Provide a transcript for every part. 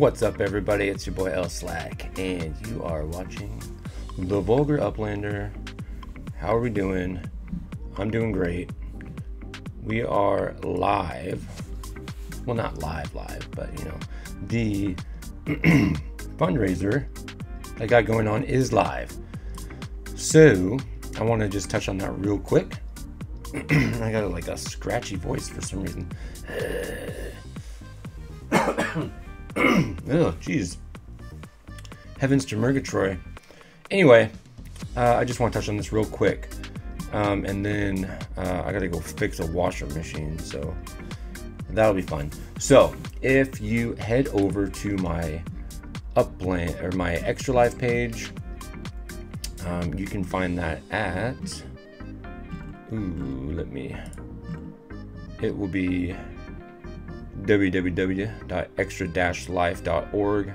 What's up, everybody? It's your boy L Slack, and you are watching The Vulgar Uplander. How are we doing? I'm doing great. We are live. Well, not live, live, but you know, the fundraiser I got going on is live. So, I want to just touch on that real quick. I got like a scratchy voice for some reason. oh, jeez. Heavens to Murgatroyd. Anyway, uh, I just want to touch on this real quick. Um, and then uh, I gotta go fix a washer machine, so that'll be fun. So, if you head over to my upland or my extra life page, um, you can find that at. Ooh, let me. It will be www.extra-life.org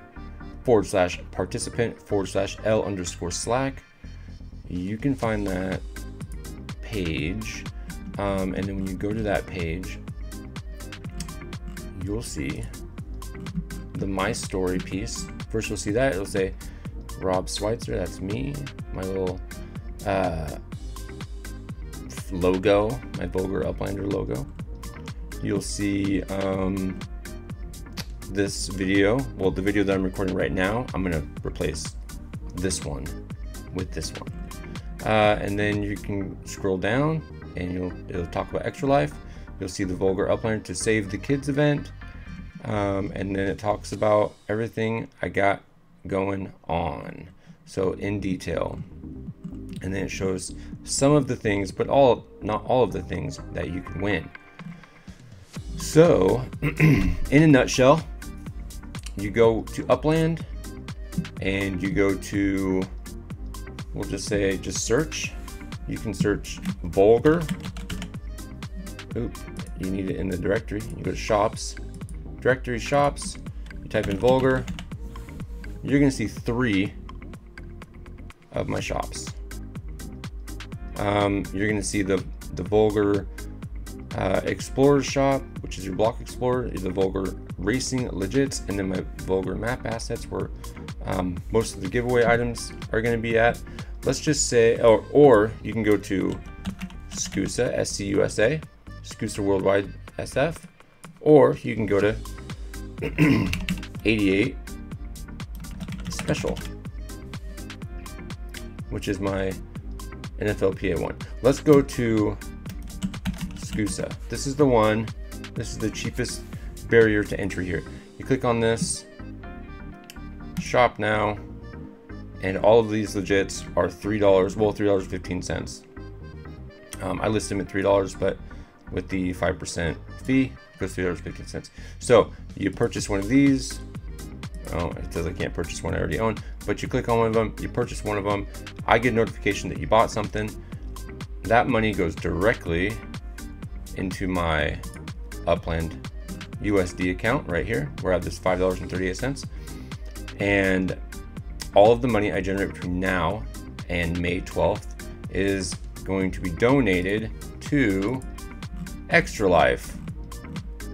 forward slash participant forward slash L underscore Slack. You can find that page. Um, and then when you go to that page, you'll see the My Story piece. First, you'll see that. It'll say Rob Schweitzer. That's me. My little uh, logo, my Vulgar Uplander logo you'll see um, this video. Well, the video that I'm recording right now, I'm gonna replace this one with this one. Uh, and then you can scroll down and you'll it'll talk about Extra Life. You'll see the Vulgar Uplander to Save the Kids event. Um, and then it talks about everything I got going on. So in detail. And then it shows some of the things, but all not all of the things that you can win. So, in a nutshell, you go to Upland and you go to, we'll just say, just search. You can search Vulgar. Oop, you need it in the directory. You go to Shops, Directory Shops, you type in Vulgar. You're to see three of my shops. Um, you're to see the, the Vulgar uh, Explorer shop, which is your block explorer, is the Vulgar Racing Legits, and then my Vulgar Map assets, where um, most of the giveaway items are going to be at. Let's just say, or, or you can go to SCUSA, S-C-U-S-A, SCUSA Worldwide SF, or you can go to 88 Special, which is my NFLPA one. Let's go to SCUSA. This is the one, this is the cheapest barrier to entry here. You click on this, shop now, and all of these legits are $3, well, $3.15. Um, I list them at $3, but with the 5% fee, it goes $3.15. So you purchase one of these. Oh, it says I can't purchase one I already own, but you click on one of them, you purchase one of them. I get a notification that you bought something. That money goes directly into my Upland USD account right here, where I have this $5.38. And all of the money I generate between now and May 12th is going to be donated to Extra Life.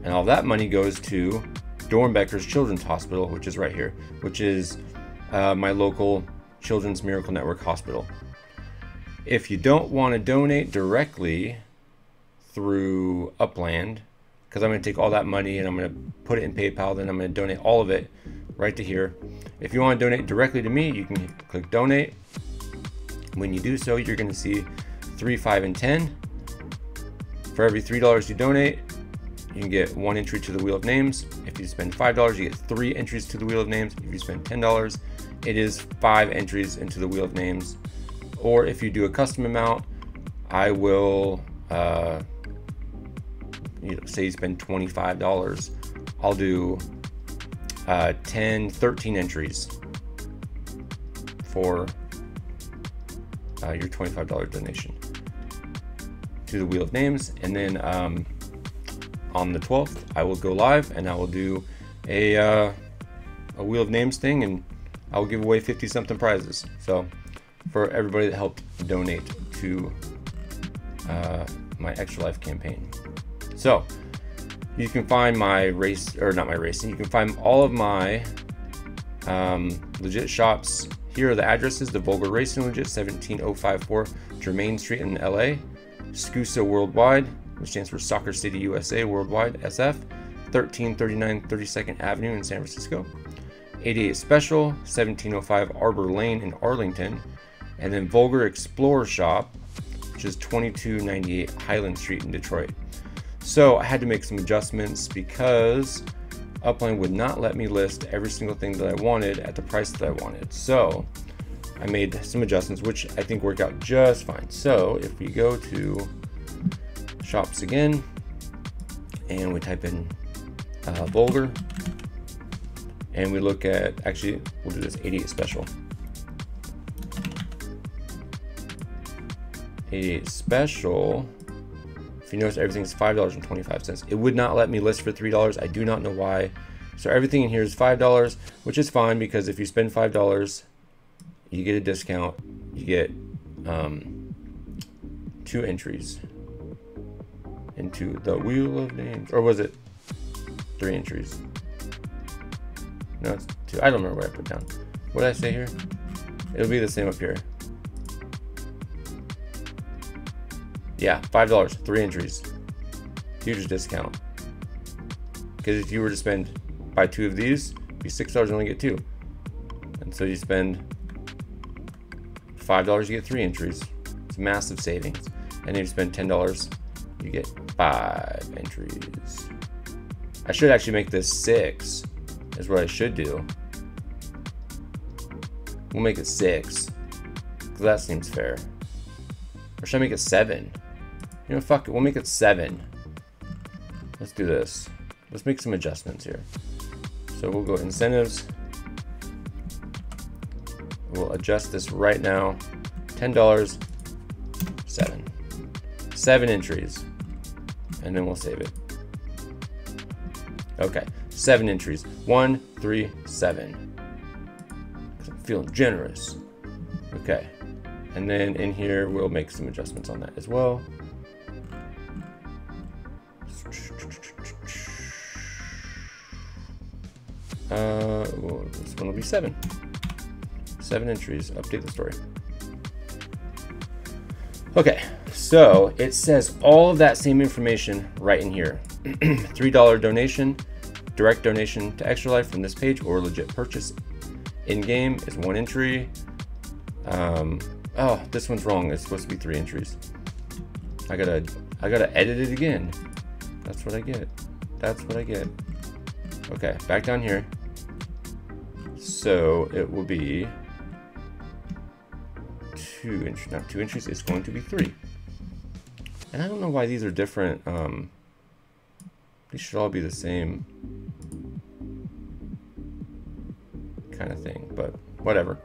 And all that money goes to Doernbecher's Children's Hospital, which is right here, which is uh, my local Children's Miracle Network hospital. If you don't want to donate directly through Upland because I'm going to take all that money and I'm going to put it in PayPal. Then I'm going to donate all of it right to here. If you want to donate directly to me, you can click donate. When you do so, you're going to see 3, 5, and 10. For every $3 you donate, you can get one entry to the Wheel of Names. If you spend $5, you get three entries to the Wheel of Names. If you spend $10, it is five entries into the Wheel of Names. Or if you do a custom amount, I will uh, you know, say you spend $25, I'll do uh, 10, 13 entries for uh, your $25 donation to the Wheel of Names. And then um, on the 12th, I will go live and I will do a, uh, a Wheel of Names thing and I will give away 50 something prizes. So for everybody that helped donate to uh, my Extra Life campaign. So, you can find my race, or not my racing, you can find all of my um, legit shops. Here are the addresses the Vulgar Racing Legit, 17054 Germain Street in LA, SCUSA Worldwide, which stands for Soccer City USA Worldwide SF, 1339 32nd Avenue in San Francisco. 88 Special, 1705 Arbor Lane in Arlington, and then Vulgar Explorer Shop, which is 2298 Highland Street in Detroit. So I had to make some adjustments because Upland would not let me list every single thing that I wanted at the price that I wanted. So I made some adjustments, which I think worked out just fine. So if we go to shops again and we type in uh, and we look at, actually, we'll do this 88 special. 88 special, if you notice, everything is $5.25. It would not let me list for $3. I do not know why. So everything in here is $5, which is fine because if you spend $5, you get a discount. You get um, two entries into the Wheel of Names. Or was it three entries? No, it's two. I don't remember what I put down. What did I say here? It'll be the same up here. Yeah, $5, three entries. Huge discount. Because if you were to spend, buy two of these, be $6 you only get two. And so you spend $5, you get three entries. It's massive savings. And if you spend $10, you get five entries. I should actually make this six is what I should do. We'll make it six. Because that seems fair. Or should I make it seven? You know, fuck it. We'll make it seven. Let's do this. Let's make some adjustments here. So we'll go incentives. We'll adjust this right now. $10, seven. Seven entries. And then we'll save it. Okay, seven entries. One, three, seven. I'm feeling generous. Okay, and then in here we'll make some adjustments on that as well. Uh, well, this one will be seven. Seven entries. Update the story. Okay, so it says all of that same information right in here. $3 donation, direct donation to Extra Life from this page, or legit purchase in game is one entry. Um, oh, this one's wrong. It's supposed to be three entries. I gotta, I gotta edit it again. That's what I get. That's what I get. Okay, back down here. So it will be two inches, not two inches, it's going to be three. And I don't know why these are different. Um, these should all be the same kind of thing, but whatever.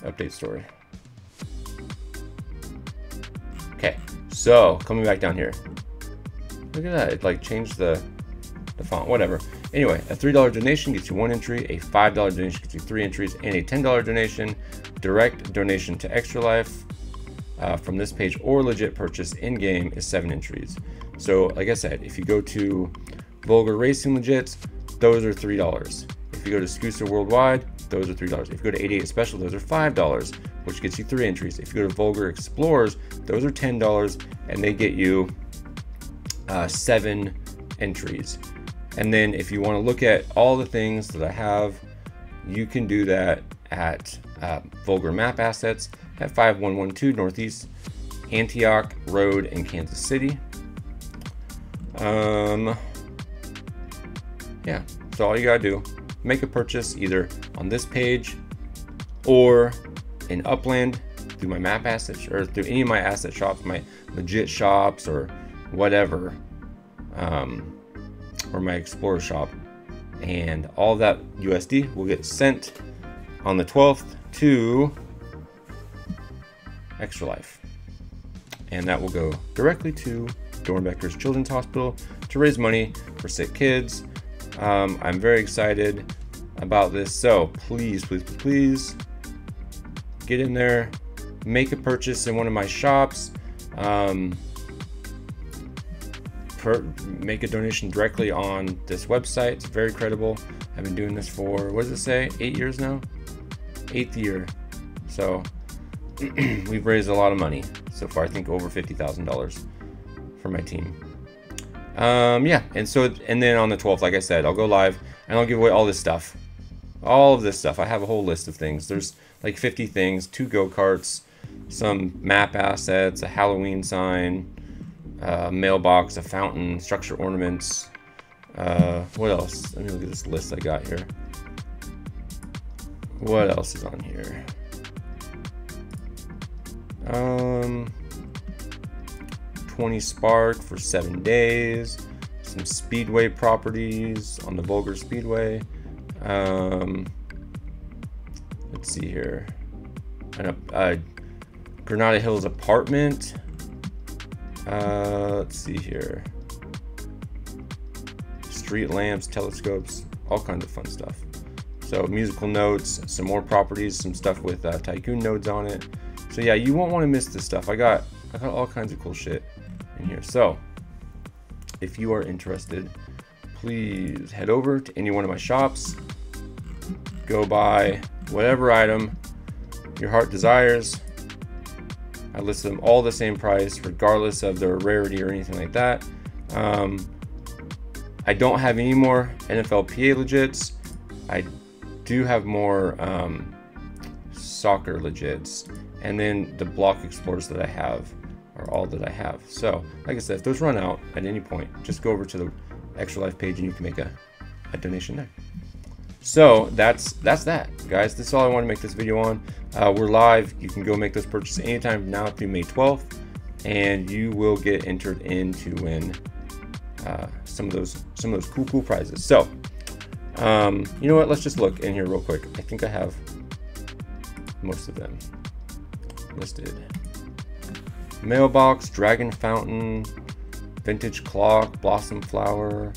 Update story. Okay, so coming back down here. Look at that, it like changed the, the font, whatever. Anyway, a $3 donation gets you one entry, a $5 donation gets you three entries, and a $10 donation, direct donation to Extra Life uh, from this page or legit purchase in game is seven entries. So, like I said, if you go to Vulgar Racing Legits, those are $3. If you go to SCUSA Worldwide, those are $3. If you go to 88 Special, those are $5, which gets you three entries. If you go to Vulgar Explorers, those are $10 and they get you uh, seven entries. And then if you want to look at all the things that I have, you can do that at uh, Vulgar Map Assets at 5112 Northeast Antioch Road in Kansas City. Um, yeah, so all you gotta do, make a purchase either on this page or in Upland through my map assets or through any of my asset shops, my legit shops or whatever, um, or my Explorer shop. And all that USD will get sent on the 12th to Extra Life. And that will go directly to Doernbecher's Children's Hospital to raise money for sick kids. Um, I'm very excited about this. So please, please, please get in there, make a purchase in one of my shops. Um, per, make a donation directly on this website. It's very credible. I've been doing this for what does it say? Eight years now. Eighth year. So we've raised a lot of money so far. I think over fifty thousand dollars for my team. Um, yeah, and so and then on the 12th, like I said, I'll go live and I'll give away all this stuff, all of this stuff. I have a whole list of things. There's like 50 things, two go karts, some map assets, a Halloween sign, a mailbox, a fountain, structure ornaments. Uh, what else? Let me look at this list I got here. What else is on here? Um, 20 spark for seven days. Some speedway properties on the Vulgar Speedway. Um, let's see here. a, a Granada Hills apartment. Uh, let's see here. Street lamps, telescopes, all kinds of fun stuff. So musical notes, some more properties, some stuff with uh, tycoon nodes on it. So yeah, you won't want to miss this stuff. I got I got all kinds of cool shit in here. So if you are interested, please head over to any one of my shops. Go buy whatever item your heart desires. I list them all the same price, regardless of their rarity or anything like that. Um, I don't have any more NFLPA legits. I do have more um, soccer legits. And then the block explorers that I have are all that I have. So, like I said, if those run out at any point, just go over to the Extra Life page and you can make a, a donation there. So that's that's that, guys. This is all I want to make this video on. Uh, we're live. You can go make those purchases anytime now through May 12th, and you will get entered in to win uh, some of those some of those cool cool prizes. So, um, you know what? Let's just look in here real quick. I think I have most of them listed. Mailbox, Dragon Fountain, Vintage Clock, Blossom Flower,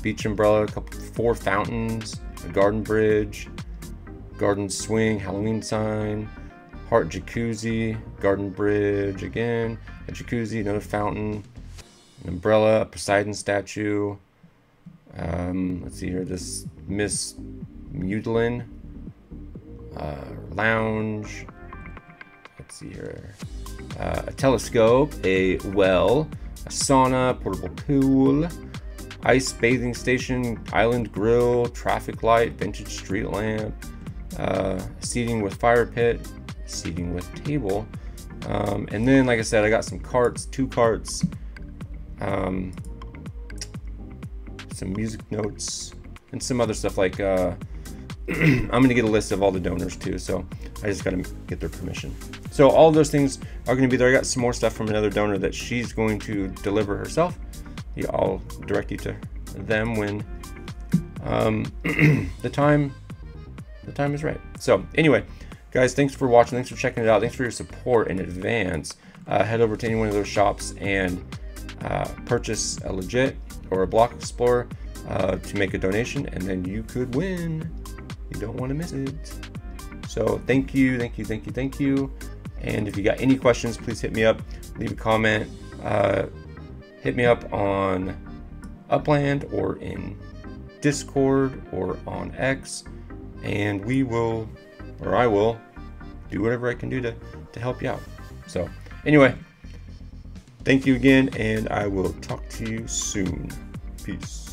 Beach Umbrella, couple four fountains, a garden bridge, garden swing, Halloween sign, Heart Jacuzzi, garden bridge again, a jacuzzi, another fountain, an umbrella, a Poseidon statue. Um, let's see here, this Miss Mudelin, uh, lounge. Let's see here uh, a telescope, a well, a sauna, portable pool, ice bathing station, island grill, traffic light, vintage street lamp, uh, seating with fire pit, seating with table. Um, and then, like I said, I got some carts, two carts, um, some music notes, and some other stuff like uh, I'm going to get a list of all the donors too. So I just got to get their permission. So all those things are going to be there. I got some more stuff from another donor that she's going to deliver herself. Yeah, I'll direct you to them when um, the time the time is right. So anyway, guys, thanks for watching. Thanks for checking it out. Thanks for your support in advance. Uh, head over to any one of those shops and uh, purchase a legit or a block explorer uh, to make a donation, and then you could win. You don't want to miss it. So thank you, thank you, thank you, thank you. And if you got any questions, please hit me up, leave a comment, uh, hit me up on Upland or in Discord or on X, and we will, or I will, do whatever I can do to, to help you out. So, anyway, thank you again, and I will talk to you soon. Peace.